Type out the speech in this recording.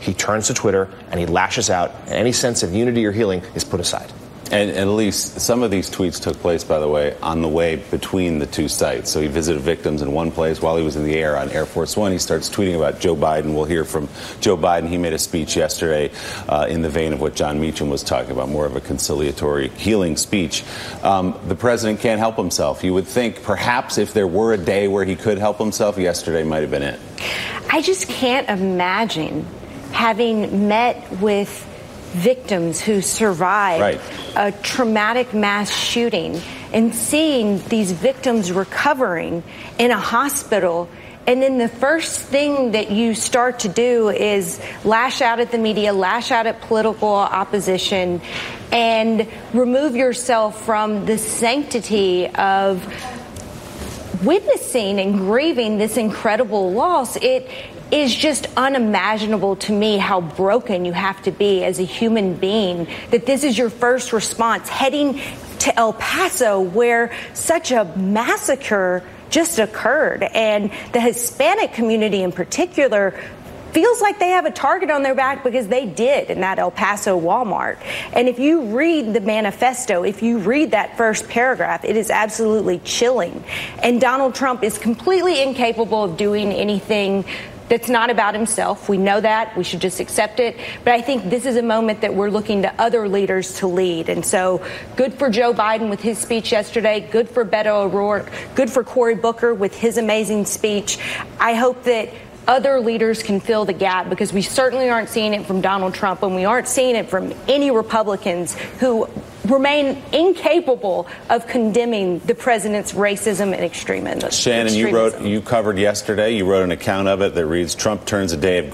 he turns to Twitter and he lashes out, and any sense of unity or healing is put aside. And, at least some of these tweets took place, by the way, on the way between the two sites. So he visited victims in one place while he was in the air on Air Force One. He starts tweeting about Joe Biden. We'll hear from Joe Biden. He made a speech yesterday uh, in the vein of what Jon Meacham was talking about, more of a conciliatory, healing speech. Um, the president can't help himself. You would think perhaps if there were a day where he could help himself, yesterday might have been it. I just can't imagine having met with victims who survived right. a traumatic mass shooting and seeing these victims recovering in a hospital and then the first thing that you start to do is lash out at the media, lash out at political opposition, and remove yourself from the sanctity of witnessing and grieving this incredible loss. It is just unimaginable to me how broken you have to be as a human being that this is your first response heading to El Paso where such a massacre just occurred and the Hispanic community in particular feels like they have a target on their back because they did in that El Paso Walmart. And if you read the manifesto, if you read that first paragraph, it is absolutely chilling. And Donald Trump is completely incapable of doing anything that's not about himself. We know that. We should just accept it. But I think this is a moment that we're looking to other leaders to lead. And so good for Joe Biden with his speech yesterday. Good for Beto O'Rourke. Good for Cory Booker with his amazing speech. I hope that other leaders can fill the gap because we certainly aren't seeing it from Donald Trump and we aren't seeing it from any Republicans who remain incapable of condemning the president's racism and extremism. Shannon, you wrote, you covered yesterday, you wrote an account of it that reads Trump turns a day of